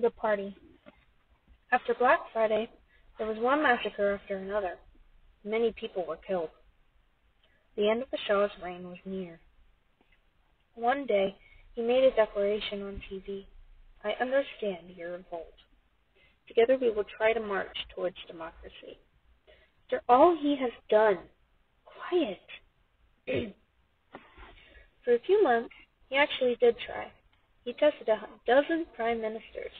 The Party After Black Friday, there was one massacre after another. Many people were killed. The end of the Shah's reign was near. One day he made a declaration on TV. I understand your revolt. Together we will try to march towards democracy. After all he has done, quiet. For a few months, he actually did try. He tested a dozen prime ministers.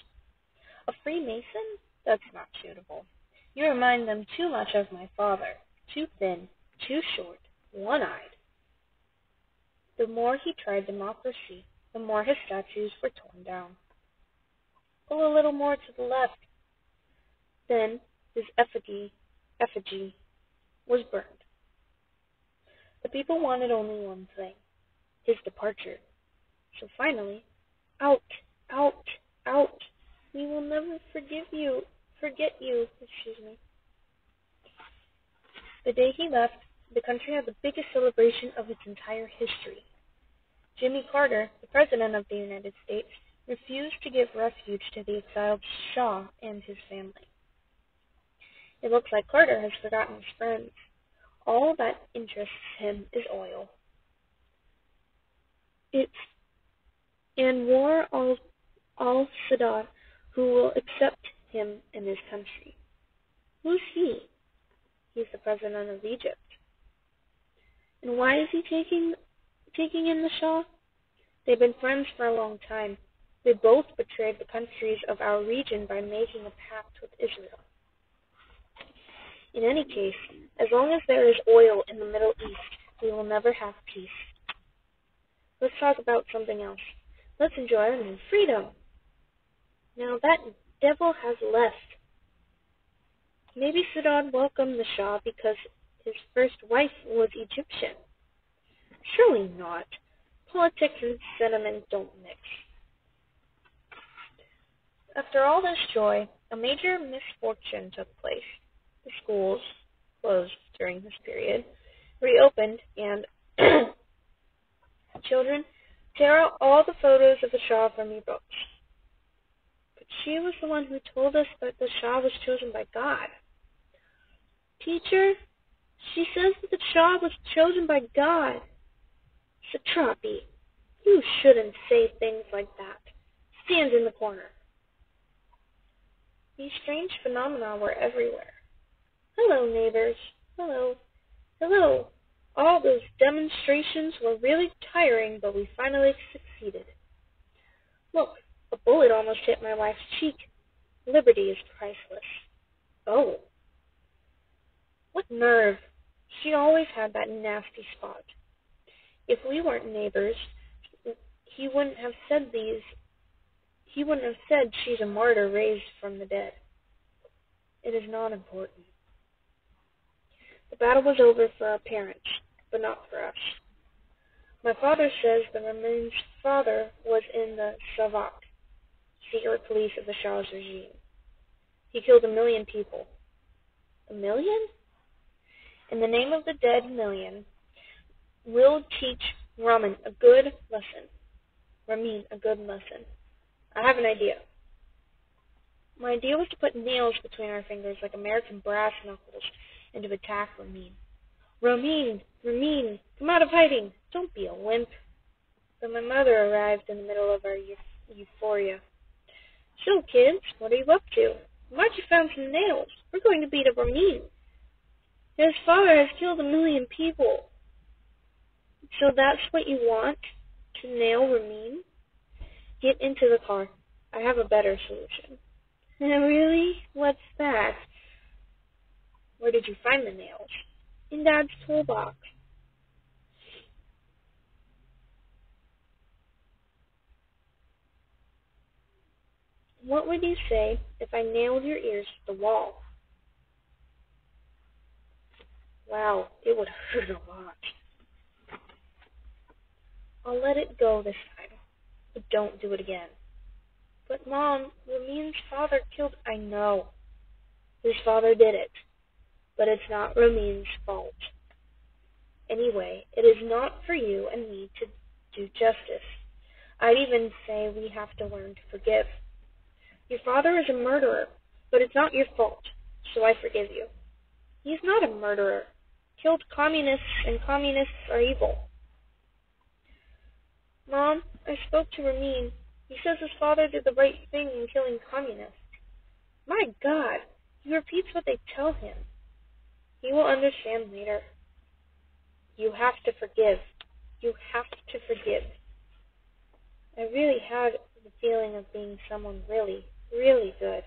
A Freemason? That's not suitable. You remind them too much of my father. Too thin, too short, one-eyed. The more he tried democracy, the more his statues were torn down. Go a little more to the left. Then his effigy, effigy was burned. The people wanted only one thing his departure. So finally, out, out, out. We will never forgive you, forget you, excuse me. The day he left, the country had the biggest celebration of its entire history. Jimmy Carter, the President of the United States, refused to give refuge to the exiled Shah and his family. It looks like Carter has forgotten his friends. All that interests him is oil. It's Anwar al Sadat who will accept him in his country. Who's he? He's the president of Egypt. And why is he taking taking in the Shah? They've been friends for a long time. They both betrayed the countries of our region by making a pact with Israel. In any case, as long as there is oil in the Middle East, we will never have peace. Let's talk about something else. Let's enjoy our new freedom. Now that devil has left. Maybe Sadat welcomed the Shah because his first wife was Egyptian. Surely not. Politics and sentiment don't mix. After all this joy, a major misfortune took place. The schools, closed during this period, reopened and Children, tear out all the photos of the Shah from your books. But she was the one who told us that the Shah was chosen by God. Teacher, she says that the Shah was chosen by God. Satrapi, you shouldn't say things like that. Stand in the corner. These strange phenomena were everywhere. Hello, neighbors. Hello. Hello. All those demonstrations were really tiring, but we finally succeeded. Look, a bullet almost hit my wife's cheek. Liberty is priceless. Oh. What nerve. She always had that nasty spot. If we weren't neighbors, he wouldn't have said these. He wouldn't have said she's a martyr raised from the dead. It is not important. The battle was over for our parents but not for us. My father says the Ramin's father was in the Savak, secret police of the Shah's regime. He killed a million people. A million? In the name of the dead million, we'll teach Ramin a good lesson. Ramin a good lesson. I have an idea. My idea was to put nails between our fingers like American brass knuckles and to attack Ramin. Ramin, Ramin, come out of hiding. Don't be a wimp. But my mother arrived in the middle of our euphoria. So, kids, what are you up to? You found some nails. We're going to beat up Ramin. His father has killed a million people. So that's what you want? To nail Ramin? Get into the car. I have a better solution. really? What's that? Where did you find the nails? In Dad's toolbox. What would you say if I nailed your ears to the wall? Wow, it would hurt a lot. I'll let it go this time, but don't do it again. But Mom, Ramin's father killed. I know. His father did it but it's not Ramin's fault. Anyway, it is not for you and me to do justice. I'd even say we have to learn to forgive. Your father is a murderer, but it's not your fault, so I forgive you. He's not a murderer. Killed communists, and communists are evil. Mom, I spoke to Ramin. He says his father did the right thing in killing communists. My God, he repeats what they tell him. He will understand later. You have to forgive. You have to forgive. I really had the feeling of being someone really, really good.